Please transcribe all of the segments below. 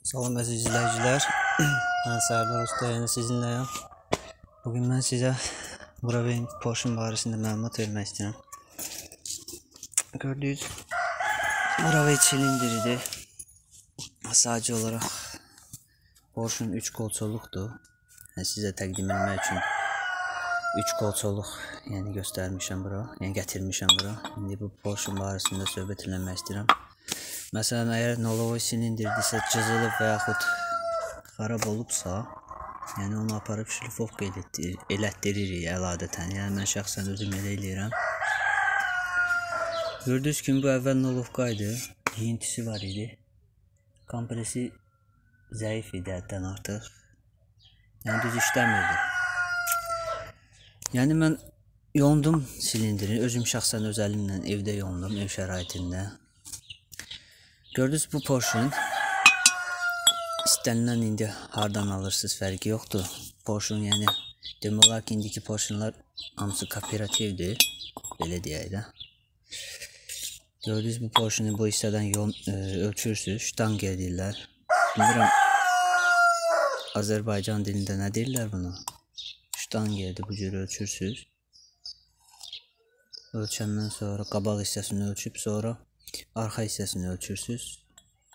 Salam əziz izləyicilər. Mən Sərdar Usta yəni sizinləyəm. Bu gün mən sizə Buraveyn Porsche barəsində məlumat vermək istəyirəm. Gördüyünüz Buraveyn silindiridir. Sadəcə olaraq Porsche-nun 3 qolçoluqdur. Yəni sizə təqdim etmək üçün 3 qolçoluq yəni göstərmişəm bura, yəni gətirmişəm bura. İndi bu Porsche barəsində söhbət eləmək istəyirəm. Məsələn, əgər nolovoy silindirdirsə, cızılıb və yaxud xarab olubsa, yəni onu aparıb şlifof elətdir, elətdiririk əladətən. Yəni mən şəxsən özüm elə eləyirəm. Gördüyünüz kimi bu əvvəl nolovka idi. Yeyintisi var idi. Kompresi zəif idi həddən artıq. Yəni düz işləmirdi. Yəni mən yondum silindiri. Özüm şəxsən öz əlimlə evdə yondum, ev şəraitində. Gördünüz bu Porsche-nin istənilən indi hardan alırsınız fərqi yoxdur. Porsche-nun yəni demək olar ki, indiki Porsche-lar hamısı kooperativdir. Belə deyək də. Gördünüz bu Porsche-ni bu hissədən yol e, ölçürsüz. Ştanger deyirlər. Bilmirəm Azərbaycan dilində nə deyirlər buna? Ştangerdir bu cür ölçürsüz. Ölçəndən sonra qabaq hissəsini ölçüb sonra arxa hissəsini ölçürsüz.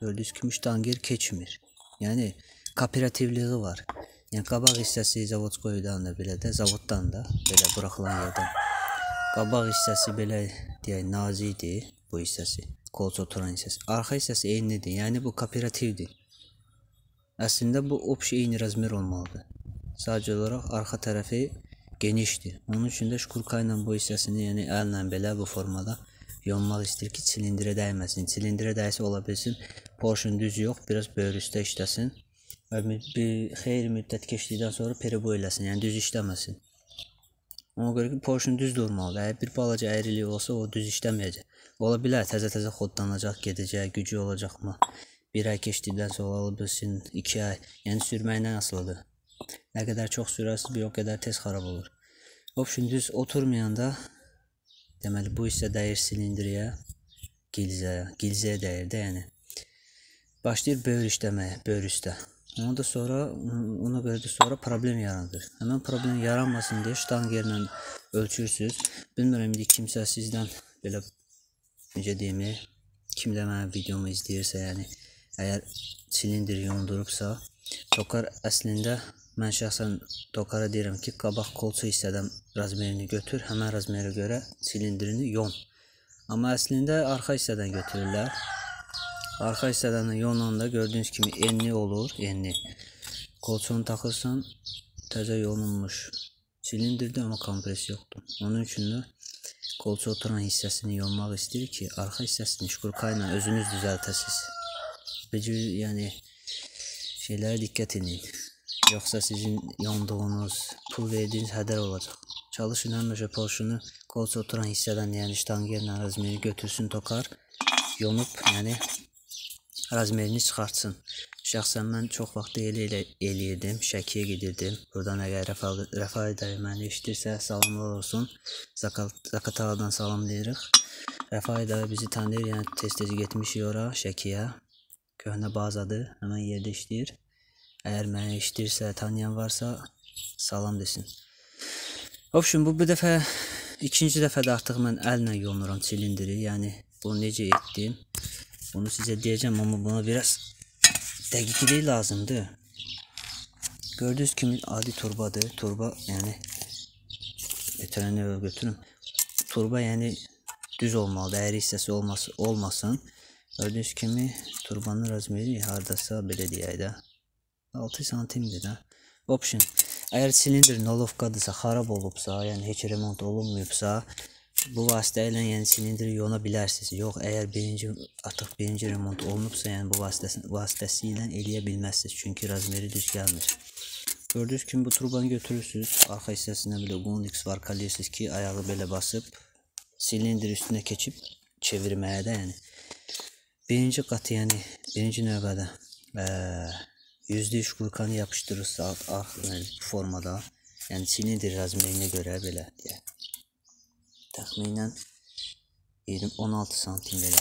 Gördüyünüz kimi ştanger keçmir. Yəni kooperativliyi var. Yəni qabaq hissəsi zavodskoydan da belə də, zavoddan da belə buraxılan yerdən. Qabaq hissəsi belə deyək nazikdir bu hissəsi, kolça oturan hissəsi. Arxa hissəsi eynidir. Yəni bu kooperativdir. Əslində bu obş eyni razmer olmalıdır. Sadəcə olaraq arxa tərəfi genişdir. Onun üçün də şkurka ilə bu hissəsini, yəni əllə belə bu formada yonmaq istəyir ki, silindrə dəyməsin. Silindrə dəysə ola bilsin, Porsche düz yox, biraz böyür üstə işləsin. Və bir xeyli müddət keçdikdən sonra peribo eləsin, yəni düz işləməsin. Ona görə ki, Porsche düz durmalıdır. Əgər bir balaca əyrilik olsa, o düz işləməyəcək. Ola bilər, təzə-təzə xodlanacaq, gedəcək, gücü olacaqmı? Bir ay keçdikdən sonra ola bilsin, iki ay. Yəni sürməkdən asılıdır. Nə qədər çox sürərsiniz, bir o qədər tez xarab olur. Option düz oturmayanda Deməli bu hissə dəyir silindriyə, gilzəyə, gilzəyə dəyir də yəni. Başlayır böyür işləməyə, böyür üstə. Ondan da sonra ona görə də sonra problem yaranır. Həmin problem yaranmasın deyə ştangerlə ölçürsüz. Bilmirəm indi kimsə sizdən belə necə deyim, kim də mənim videomu izləyirsə, yəni əgər silindr yondurubsa, tokar əslində Mən şəxsən Tokara deyirəm ki, qabaq kolça hissədən razmerini götür, həmən razmerə görə silindrini yon. Amma əslində arxa hissədən götürürlər. Arxa hissədən yonanda gördüyünüz kimi enli olur, enli. Kolçonu taxırsan, təzə yonulmuş silindirdə amma kompres yoxdur. Onun üçün də kolça oturan hissəsini yonmaq istəyir ki, arxa hissəsini şkurka ilə özünüz düzəltəsiz. Becür, yəni şeylərə diqqət edin. Yoxsa sizin yonduğunuz, pul verdiyiniz hədər olacaq. Çalışın həmişə porşunu qolça oturan hissədən, yəni ştangerlə razmeri götürsün, tokar, yonub, yəni razmerini çıxartsın. Şəxsən mən çox vaxt elə elə eləyirdim, Şəkiyə gedirdim. Buradan əgər Rəfai dayı məni eşidirsə, salamlar olsun. Zakataladan salamlayırıq. Rəfai dayı bizi tanıyır, yəni tez-tez getmişik ora, Şəkiyə. Köhnə bazadır, həmən yerdə işləyir. Əgər məni eşidirsə, tanıyan varsa, salam desin. Obşun, bu bu dəfə ikinci dəfədə artıq mən əllə yonuram silindiri. Yəni bunu necə etdim? Bunu sizə deyəcəm, amma buna biraz dəqiqlik lazımdır. Gördüyünüz kimi adi turbadır. Turba yəni ötürəni götürüm. Turba yəni düz olmalıdır. Əyri hissəsi olması olmasın. Gördüyünüz kimi turbanın razmeri hardasa belə deyək də 6 santimdir də. Option. Əgər silindr nolovkadırsa, xarab olubsa, yəni heç remont olunmayıbsa, bu vasitə ilə yəni silindri yona bilərsiniz. Yox, əgər birinci artıq birinci remont olunubsa, yəni bu vasitəsi vasitəsi ilə eləyə bilməzsiniz, çünki razmeri düz gəlmir. Gördüyünüz kimi bu turbanı götürürsüz, arxa hissəsinə belə Gunlix var, kalirsiniz ki, ayağı belə basıb silindr üstünə keçib çevirməyə də, yəni birinci qatı, yəni birinci növbədə ə, %100 qurkanı yapışdırırsa ah, yəni, formada, yəni silindr razmerinə görə belə deyək. Təxminən 20 16 santim belə.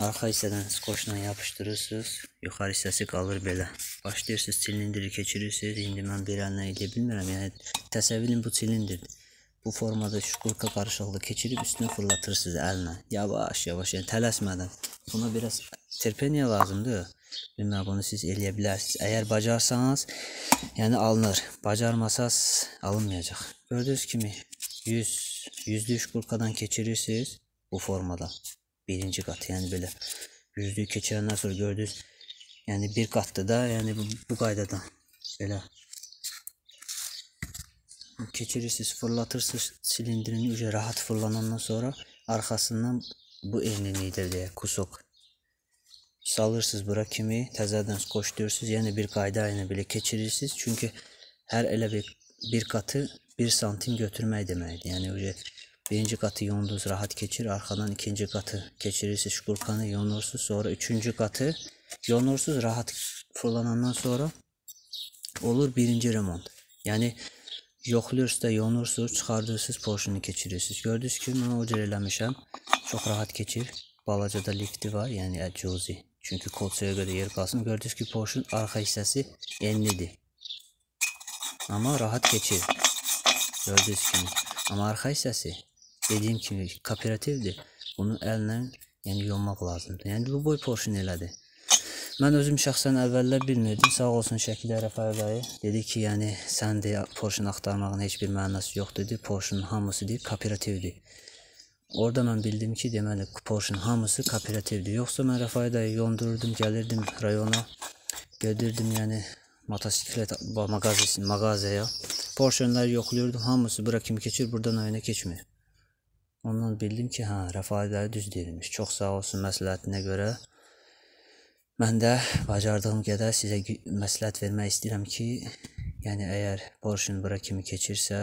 Arxa hissədən skoçla yapışdırırsınız. Yuxarı hissəsi qalır belə. Başlayırsınız silindiri keçirirsiniz. İndi mən bir əllə edə bilmirəm. Yəni təsəvvür edin bu silindirdir. Bu formada şkurka qarışıqlı keçirib üstünə fırlatırsınız əllə. Yavaş yavaş, yəni tələsmədən. Buna biraz terpeniya lazımdır. Bilməm bunu siz eləyə bilərsiniz. Əgər bacarsanız, yəni alınır. Bacarmasaz alınmayacaq. Gördüyünüz kimi 100 yüzlü şkurkadan keçirirsiniz bu formada birinci qat, yəni belə yüzlüyü keçirəndən sonra gördünüz, yəni bir qatdır da, yəni bu, bu qaydadan belə keçirirsiniz, fırlatırsınız silindrini uca rahat fırlanandan sonra arxasından bu enlilikdə deyə kusok salırsınız bura kimi təzədən qoşdurursunuz. Yəni bir qayda ilə belə keçirirsiniz. Çünki hər elə bir bir qatı 1 santim götürmək deməkdir. Yəni uca Birinci katı yondunuz rahat geçir. Arkadan ikinci katı geçirirsiniz. Şkurkanı yonursunuz. Sonra üçüncü katı yonursunuz. Rahat fırlanandan sonra olur birinci remont. Yani yoxlayırsınız da yonursunuz. Çıxardırırsınız. Porşunu keçirirsiniz. Gördünüz ki mən o cür eləmişəm. Çox rahat keçir. Balaca da lifti var. Yəni əcuzi. Çünki kolçaya görə yer qalsın. Gördünüz ki porşun arxa hissəsi enlidir. Amma rahat keçir. Gördüyünüz kimi. Amma arxa hissəsi Dediyim kimi kooperativdir. Bunu əllə yəni yonmaq lazımdır. Yəni bu boy porşun elədi. Mən özüm şəxsən əvvəllər bilmirdim. Sağ olsun Şəkili Rəfəy dayı dedi ki, yəni sən deyə porşun axtarmağın heç bir mənası yoxdur dedi. Porşunun hamısı deyir kooperativdir. Orada mən bildim ki, deməli porşun hamısı kooperativdir. Yoxsa mən Rəfəy dayı yondururdum, gəlirdim rayona, gedirdim yəni motosiklet mağazası mağazaya. Porşunları yoxlayırdım. Hamısı bura kimi keçir, buradan oyuna keçmir. Ondan bildim ki, hə, Rəfailəri düz deyirmiş. Çox sağ olsun məsləhətinə görə. Mən də bacardığım qədər sizə məsləhət vermək istəyirəm ki, yəni əgər porşun bura kimi keçirsə,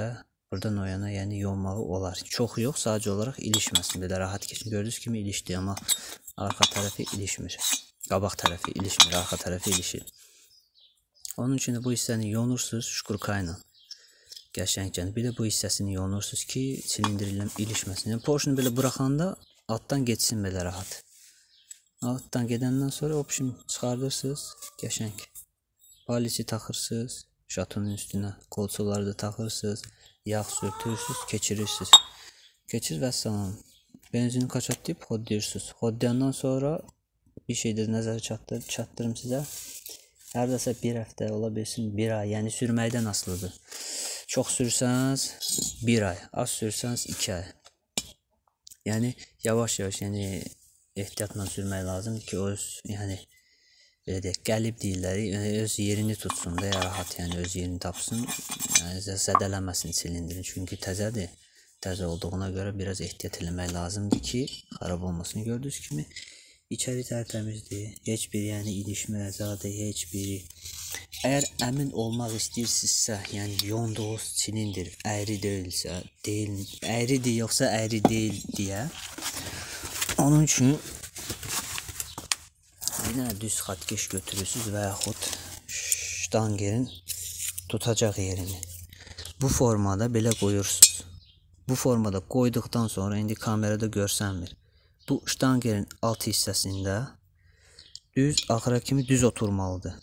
buradan o yana yəni yonmağı olar. Çox yox, sadəcə olaraq ilişməsin. Belə rahat keçin. Gördüyünüz kimi ilişdi, amma arxa tərəfi ilişmir. Qabaq tərəfi ilişmir, arxa tərəfi ilişir. Onun üçün bu hissəni yonursunuz şkurka ilə qəşəngcə. Bir də bu hissəsini yonursunuz ki, silindr ilə ilişməsin. Yəni porşunu belə buraxanda altdan getsin belə rahat. Altdan gedəndən sonra opşun çıxardırsınız, qəşəng. Palisi taxırsınız şatonun üstünə, qolçaları da taxırsınız, yağ sürtürsüz, keçirirsiniz. Keçir və salam. Benzini qaçatlayıb xoddayırsınız. Xoddayandan sonra bir şey də nəzərə çatdır, çatdırım sizə. Hərdəsə bir həftə ola bilsin, bir ay, yəni sürməkdən asılıdır. Çox sürsəniz 1 ay, az sürsəniz 2 ay. Yəni yavaş-yavaş, yəni ehtiyatla sürmək lazımdır ki, öz, yəni belə deyək, qəlib deyirlər, yəni, öz yerini tutsun da, rahat, yəni öz yerini tapsın, yəni zədələməsin silindrini, çünki təzədir. Təzə olduğuna görə biraz ehtiyat eləmək lazımdır ki, xarab olmasın. Gördüyünüz kimi İçəri tərtəmizdir. Heç bir yəni ilişmə zadı heç biri. Əgər əmin olmaq istəyirsinizsə, yəni yonduğunuz silindr əyri deyilsə, deyil, əyridir yoxsa əyri deyil deyə onun üçün yenə düz xatkeş götürürsüz və yaxud ştangerin tutacaq yerini. Bu formada belə qoyursunuz. Bu formada qoyduqdan sonra indi kamerada görsənmir bu ştangerin alt hissəsində düz axıra kimi düz oturmalıdır.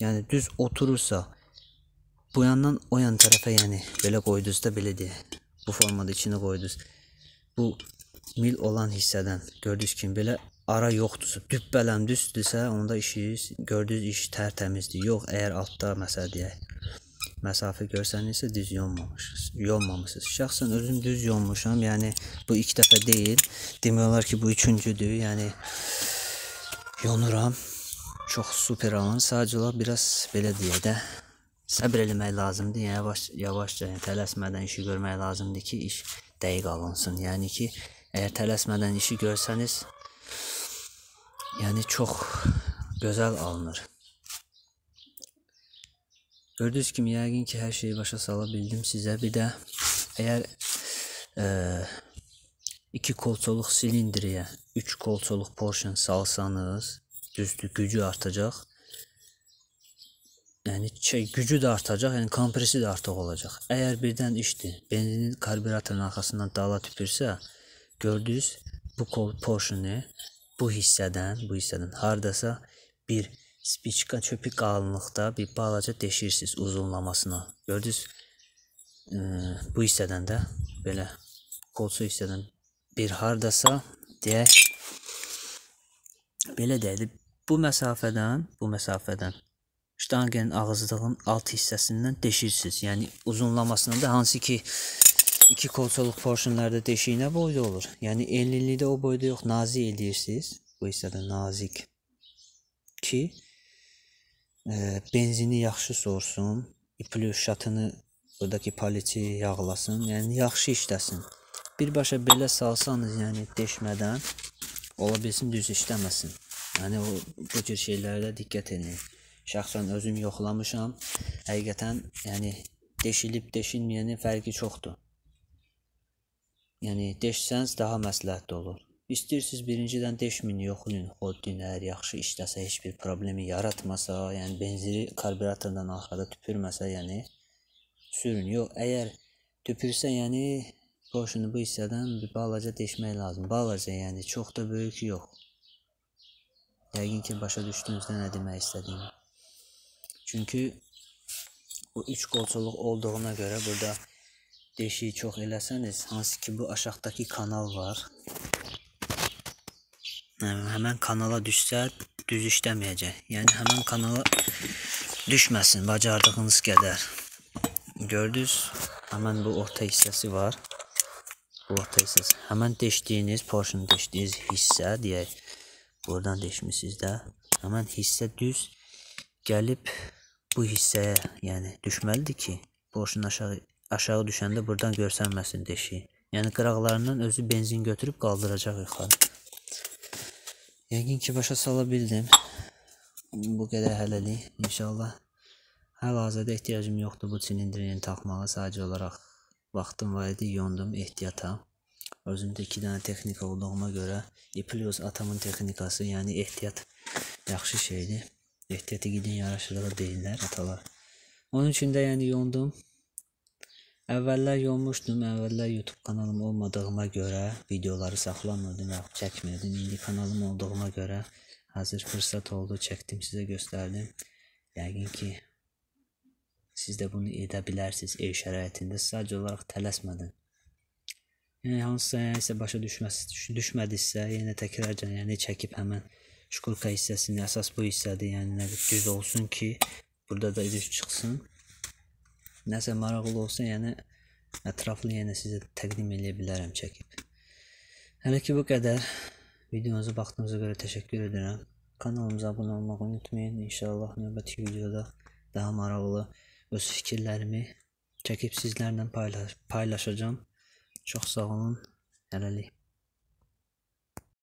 Yəni düz oturursa bu yandan o yan tərəfə, yəni belə qoydunuz da belə deyə. Bu formada içinə qoydunuz. Bu mil olan hissədən gördüyünüz kimi belə ara yoxdursa, dübbələm düzdürsə, onda işiniz gördüyünüz iş tərtəmizdir. Yox, əgər altda məsəl deyək, məsafə görsənirsə düz yonmamışsınız. Yonmamısınız. Şəxsən özüm düz yonmuşam. Yəni bu ilk dəfə deyil. Demək olar ki, bu üçüncüdür. Yəni yonuram. Çox super alın. Sadəcə olaraq biraz belə deyə də səbr eləmək lazımdır. Yəni yavaş yavaşca, yəni tələsmədən işi görmək lazımdır ki, iş dəqiq alınsın. Yəni ki, əgər tələsmədən işi görsəniz, yəni çox gözəl alınır. Gördüyünüz kimi yəqin ki, hər şeyi başa sala bildim sizə. Bir də əgər e, iki kolçoluq silindriyə 3 kolçoluq portion salsanız, düzdür, gücü artacaq. Yəni şey, gücü də artacaq, yəni kompresi də artıq olacaq. Əgər birdən işdir, benzinin karbüratorun arxasından dala tüpürsə, gördünüz bu portionu bu hissədən, bu hissədən hardasa bir spiçka çöpü qalınlıqda bir balaca deşirsiniz uzunlamasına. Gördünüz? E, bu hissədən də belə qolçu hissədən bir hardasa deyək belə deyək bu məsafədən, bu məsafədən ştangenin ağızlığın alt hissəsindən deşirsiniz. Yəni uzunlamasında da hansı ki iki kolçoluq porşunlarda deşiyi nə boyda olur? Yəni 50-likdə o boyda yox, nazik eləyirsiniz. Bu hissədə nazik ki e, benzini yaxşı sorsun, iplü şatını buradakı paliti yağlasın, yəni yaxşı işləsin. Birbaşa belə salsanız, yəni deşmədən ola bilsin düz işləməsin. Yəni o bu cür şeylərə diqqət edin. Şəxsən özüm yoxlamışam. Həqiqətən, yəni deşilib deşilməyənin fərqi çoxdur. Yəni deşsəniz daha məsləhətli olur. İstəyirsiniz birincidən deşmin, yoxlayın. Xoddin əgər yaxşı işləsə, heç bir problemi yaratmasa, yəni benzini karbüratordan arxada tüpürməsə, yəni sürün. Yox, əgər tüpürsə, yəni boşunu bu hissədən bir balaca deşmək lazım. Balaca, yəni çox da böyük yox. Yəqin ki, başa düşdünüz nə demək istədiyimi. Çünki bu üç qolçuluq olduğuna görə burada deşiyi çox eləsəniz, hansı ki bu aşağıdakı kanal var. Həmən kanala düşsə düz işləməyəcək. Yəni həmən kanala düşməsin bacardığınız qədər. Gördünüz? Həmən bu orta hissəsi var. Bu orta hissəsi. Həmən deşdiyiniz, portion deşdiyiniz hissə deyək. Buradan deşmisiniz də. Həmən hissə düz gəlib bu hissəyə, yəni düşməlidir ki, portion aşağı aşağı düşəndə burdan görsənməsin deşiyi. Yəni qıraqlarından özü benzin götürüb qaldıracaq yuxarı. Yəqin ki, başa sala bildim. Bu qədər hələlik. İnşallah hal-hazırda ehtiyacım yoxdur bu silindrini taxmağa. Sadəcə olaraq vaxtım var idi, yondum ehtiyata. Özümdə 2 dənə texnika olduğuma görə plus atamın texnikası, yəni ehtiyat yaxşı şeydir. Ehtiyat igidin yaraşığı deyirlər atalar. Onun üçün də yəni yondum. Əvvəllər yolmuşdum, əvvəllər YouTube kanalım olmadığıma görə videoları saxlamırdım və çəkmirdim. İndi kanalım olduğuma görə hazır fürsət oldu, çəkdim, sizə göstərdim. Yəqin ki siz də bunu edə bilərsiniz ev şəraitində, sadəcə olaraq tələsmədən. Yəni hansısa isə başa düşməz, düşmədisə, yenə təkrarca, yəni çəkib həmən şkulka hissəsini, əsas bu hissədir, yəni düz olsun ki, burada da düz çıxsın nəsə maraqlı olsa, yəni ətraflı yenə sizə təqdim edə bilərəm çəkib. Hələ ki bu qədər. Videonuza baxdığınıza görə təşəkkür edirəm. Kanalımıza abunə olmağı unutmayın. İnşallah növbəti videoda daha maraqlı öz fikirlərimi çəkib sizlərlə paylaş paylaşacağam. Çox sağ olun. Hələlik.